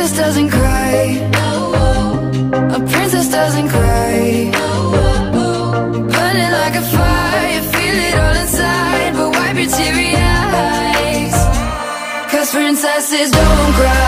princess doesn't cry. A princess doesn't cry. Burning like a fire, feel it all inside. But wipe your teary eyes. Cause princesses don't cry.